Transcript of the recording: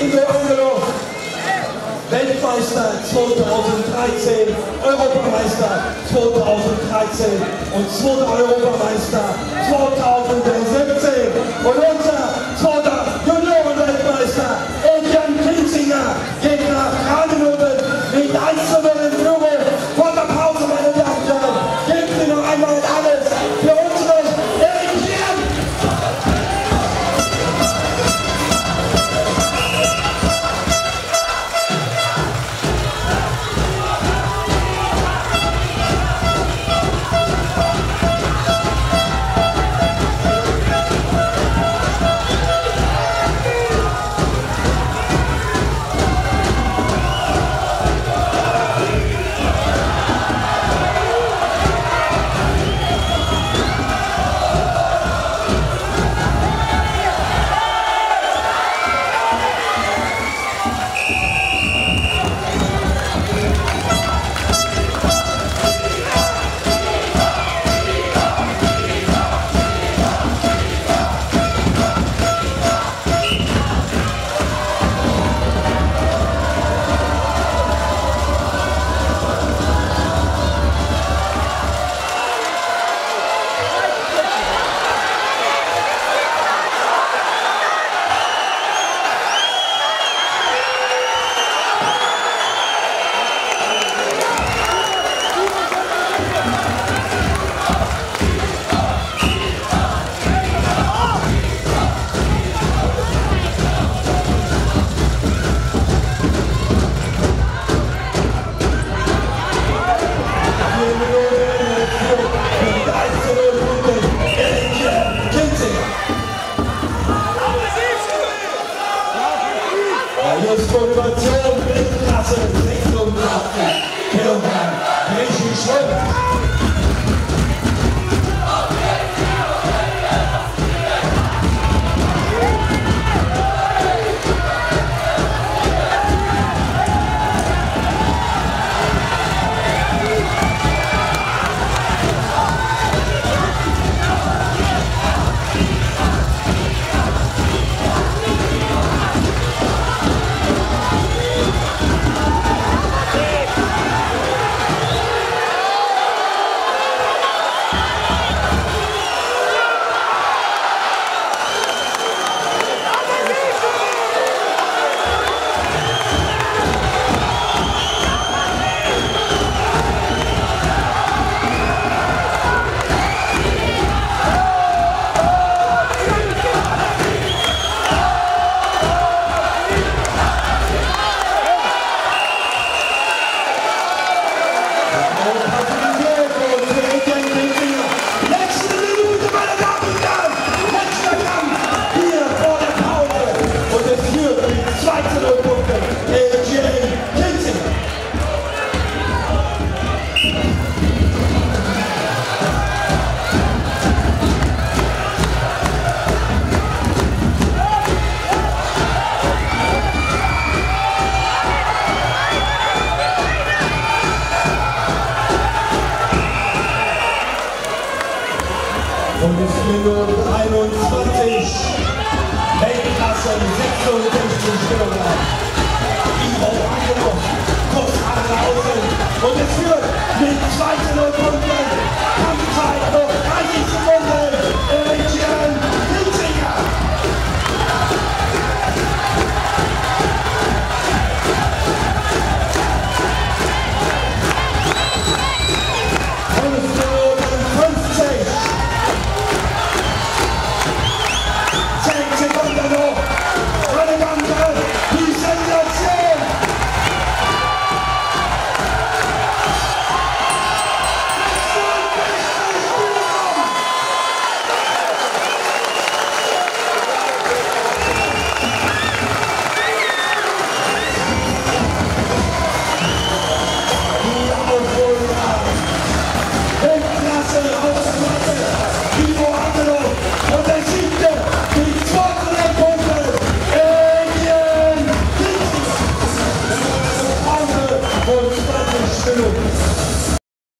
Ingo Angelo, Weltmeister 2013, Europameister 2013 und zweiter Europameister 2017 und unser zweiter Juniorenweltmeister Adrian Kinzinger geht nach Minuten mit 1 zu 0 in Führung. Überzeugung, dass er nicht so macht. Kill him, make you sweat. Und es führt mit 2 zu 0 Punkten.